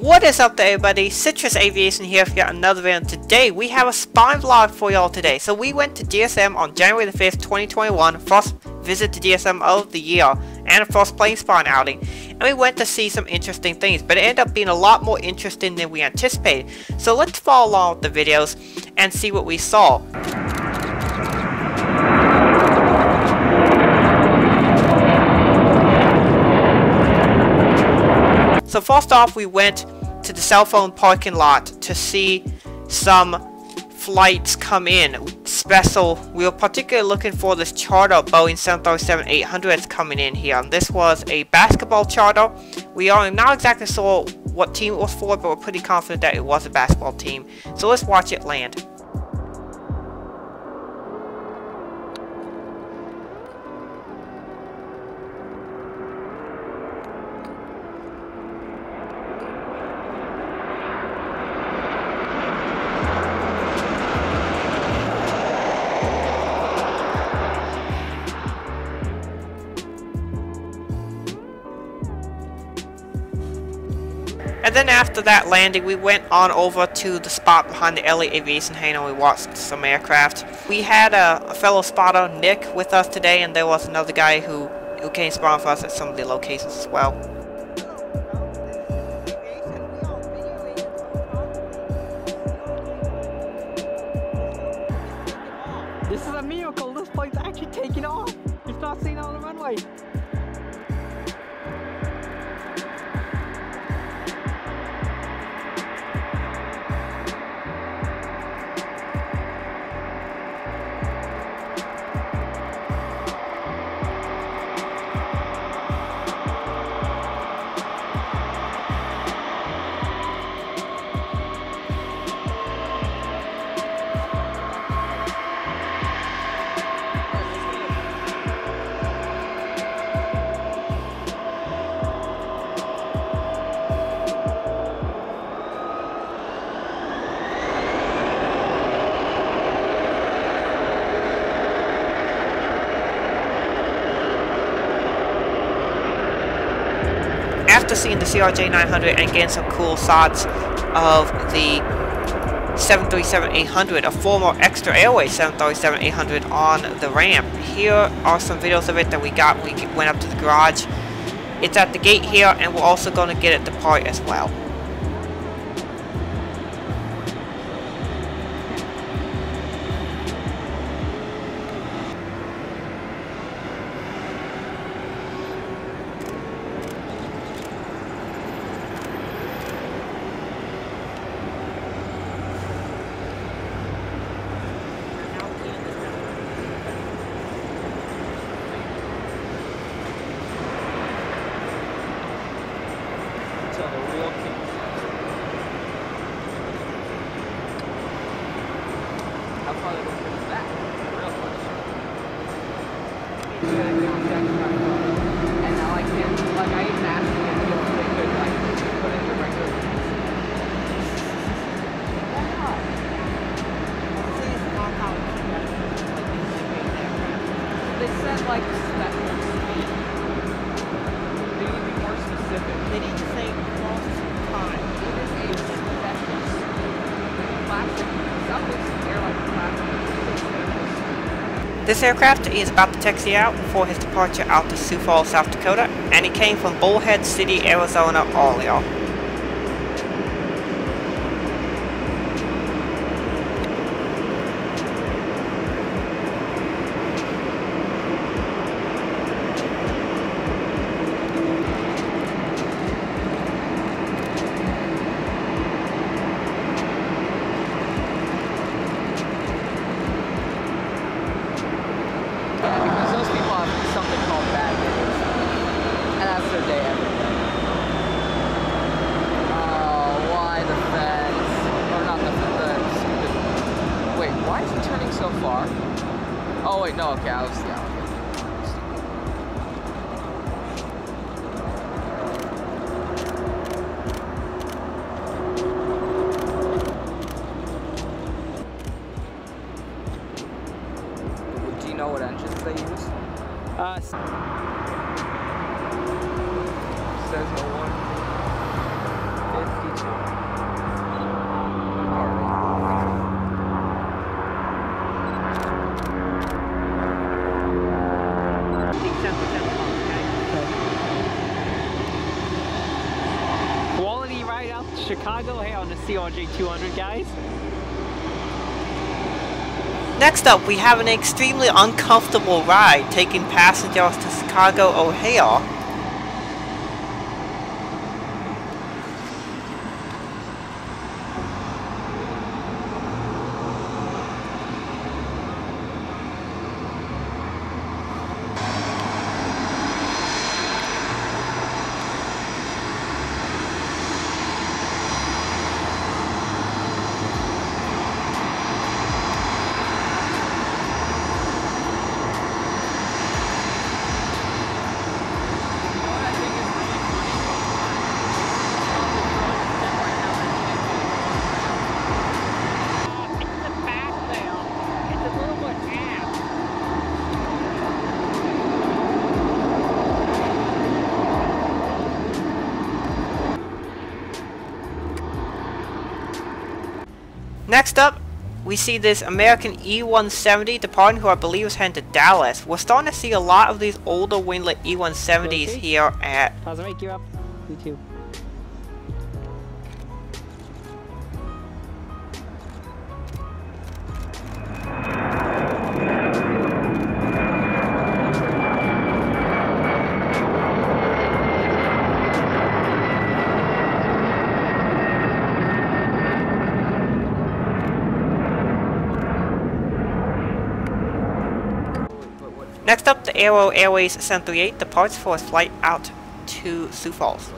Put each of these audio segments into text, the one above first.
What is up there everybody, Citrus Aviation here for yet another video and today we have a spine vlog for y'all today. So we went to DSM on January the 5th, 2021, first visit to DSM of the year and first plane spawn outing. And we went to see some interesting things, but it ended up being a lot more interesting than we anticipated. So let's follow along with the videos and see what we saw. So first off, we went to the cell phone parking lot to see some flights come in. Special, we were particularly looking for this charter Boeing 737-800 that's coming in here. And this was a basketball charter. We are not exactly sure what team it was for, but we're pretty confident that it was a basketball team. So let's watch it land. Then after that landing, we went on over to the spot behind the Elliott Aviation hangar we watched some aircraft. We had a, a, fellow spotter, Nick, with us today, and there was another guy who, who came spot for us at some of the locations as well. This is a miracle, this plane's actually taking off! You've not seen on the runway! Seeing the CRJ900 and getting some cool shots of the 737-800, a former Xtra airway 737-800 on the ramp. Here are some videos of it that we got when we went up to the garage. It's at the gate here and we're also going to get it depart as well. Said, like, special speed. They need to be more specific. They need to say cross time. It is a special classic. Some of these airline classic. This aircraft is about to taxi out for his departure out to Sioux Falls, South Dakota, and he came from Bullhead City, Arizona earlier. Because Oh, wait, no, okay, I was... Yeah, Chicago here on the CRJ 200, guys. Next up, we have an extremely uncomfortable ride taking passengers to Chicago O'Hare. What I think is really funny is It's the back there. It's a little bit ass. Next up, we see this American E170 departing who I believe is heading to Dallas. We're starting to see a lot of these older winglet E170s Okay. here at Pause and make you up. You too. Next up, the iAero Airways 738 departs for a flight out to Sioux Falls.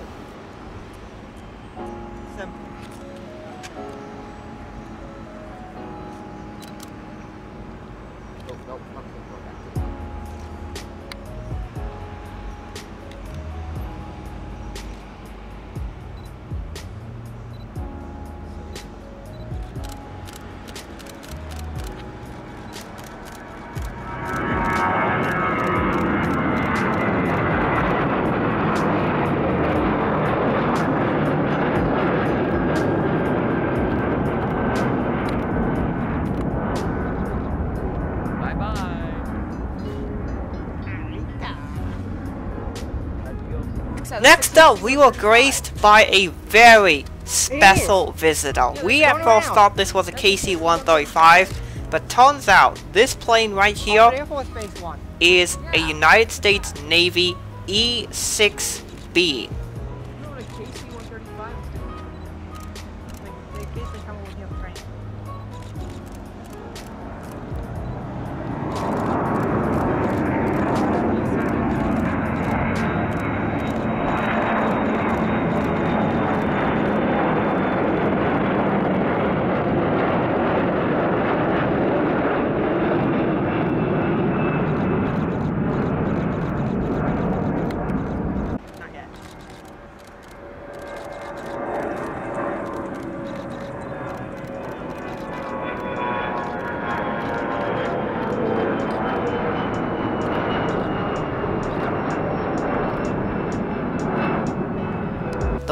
Next up, we were graced by a very special visitor. We at first thought this was a KC-135, but turns out this plane right here Base One. is a United States Navy E-6B.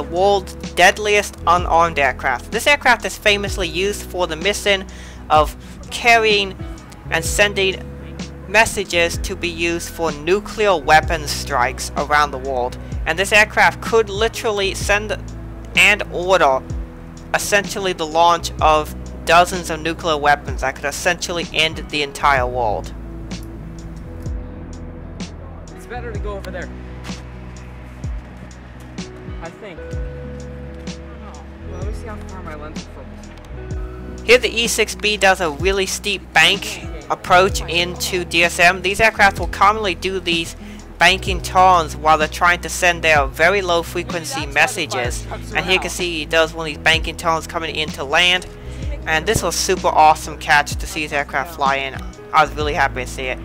The world's deadliest unarmed aircraft. This aircraft is famously used for the mission of carrying and sending messages to be used for nuclear weapons strikes around the world. And this aircraft could literally send and order essentially the launch of dozens of nuclear weapons that could essentially end the entire world. It's better to go over there. I think. Oh, well, let me see how far my lens will. Here the E6B does a really steep bank approach into DSM. These aircraft will commonly do these banking turns while they're trying to send their very low frequency messages. And here you can see he does one of these banking turns coming into land. And this was super awesome catch to see his aircraft fly in. I was really happy to see it.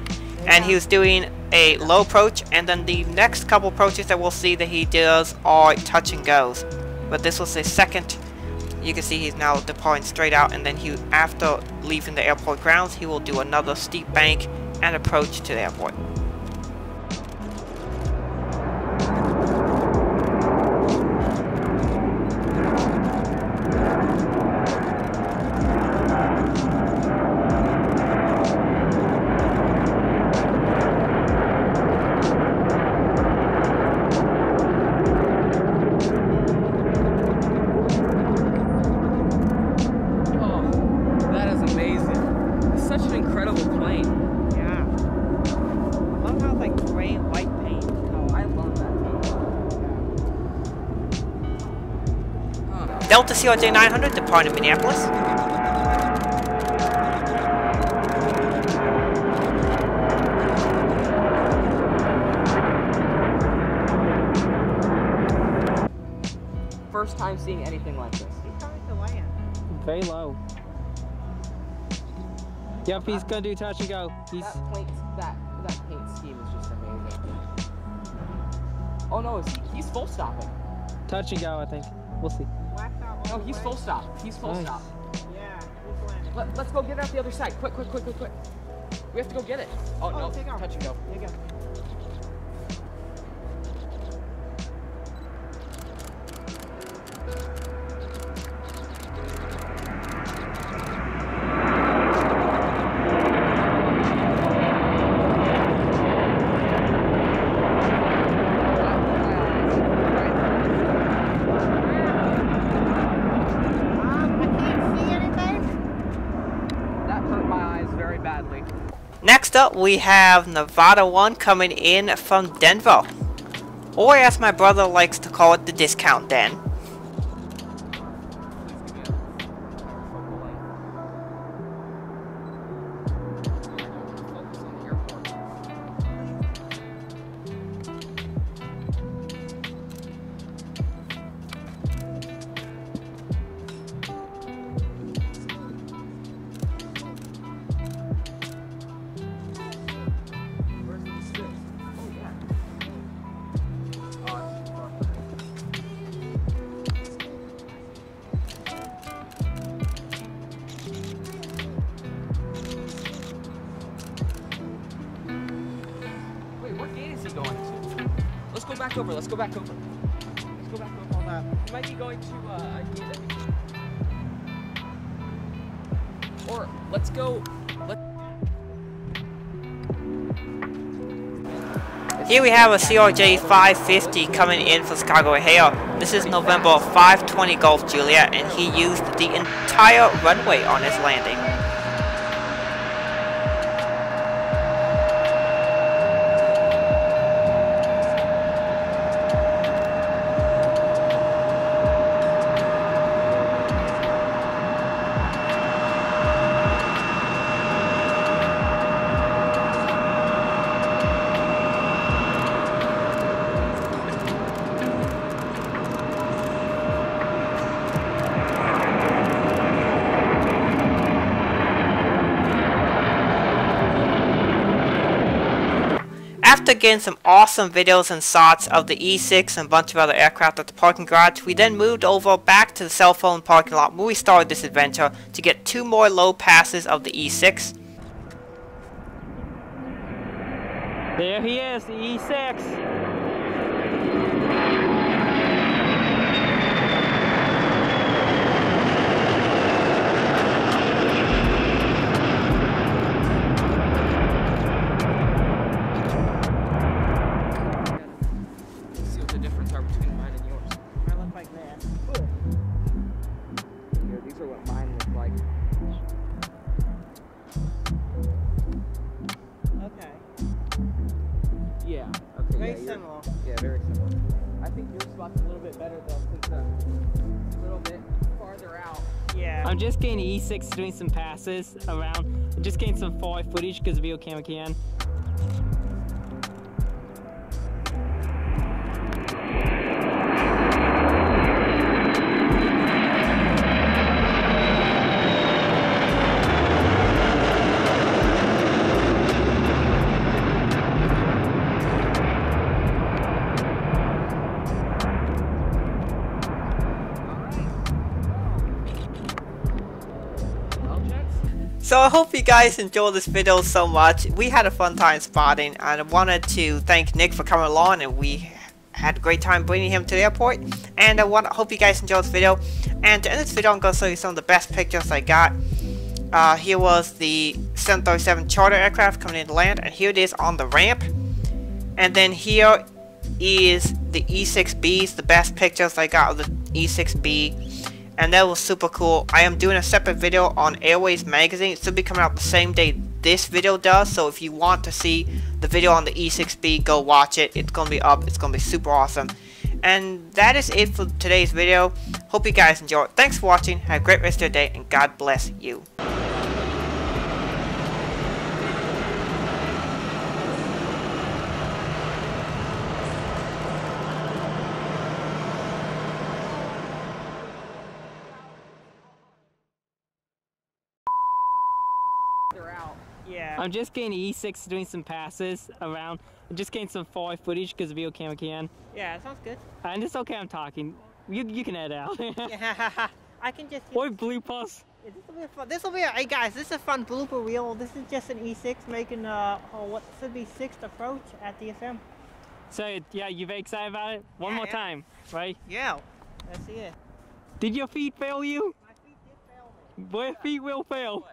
And he was doing a low approach and then the next couple approaches that we'll see that he does are touch and goes. But this was the second you can see he's now departing straight out and then he after leaving the airport grounds he will do another steep bank and approach to the airport. Delta CRJ 900 departing Minneapolis. First time seeing anything like this. He's coming to land. Very low. Yep, he's gonna do touch and go. He's That paint, that that paint scheme is just amazing. Oh no, he, he's full stopping. touch and go, I think. We'll see. Blacked out all No, the he's full stop. He's full Nice. stop. Yeah, he's landing. Let, let's go get it out the other side. Quick, quick, quick, quick, quick. We have to go get it. Oh, Oh, no, take off. touch and go. There you go. Next up, we have Nevada 1 coming in from Denver. Or as my brother likes to call it, the discount den. Back over. Let's go back over. Let's go back over. Hold up. He might be going to uh, a gate that we- Or let's go. Let. Here we have a CRJ 550 coming in from Chicago O'Hare. This is November 520 Golf Juliet, and he used the entire runway on his landing. After getting some awesome videos and shots of the E6 and a bunch of other aircraft at the parking garage, we then moved over back to the cell phone parking lot where we started this adventure to get two more low passes of the E E6. There he is, the E E6. E6 doing some passes around. Just getting some forward footage because video camera can. So I hope you guys enjoyed this video so much. We had a fun time spotting and I wanted to thank Nick for coming along and we had a great time bringing him to the airport. And I want hope you guys enjoyed this video. And to end this video I'm going to show you some of the best pictures I got. Uh, here was the 737 charter aircraft coming in to land and here it is on the ramp. And then here is the E6Bs, the best pictures I got of the E6B. And that was super cool. I am doing a separate video on Airways Magazine. It should be coming out the same day this video does. So if you want to see the video on the E6B, go watch it. It's going to be up. It's going to be super awesome. And that is it for today's video. Hope you guys enjoyed. Thanks for watching. Have a great rest of your day and God bless you. They're out. Yeah. I'm just getting E6 doing some passes around. I'm just getting some 4K footage because the Video Camera can. Yeah, sounds good. And it's okay I'm talking. You, you can edit out. Yeah, I can just. or blue pulse. This will be a fun. This will be a. Hey guys, this is a fun blooper reel. This is just an E6 making uh oh, what should be sixth approach at DSM. So yeah, you very excited about it? One Yeah, more yeah. time, right? Yeah. Let's see it. Did your feet fail you? My feet did fail me. Feet will fail.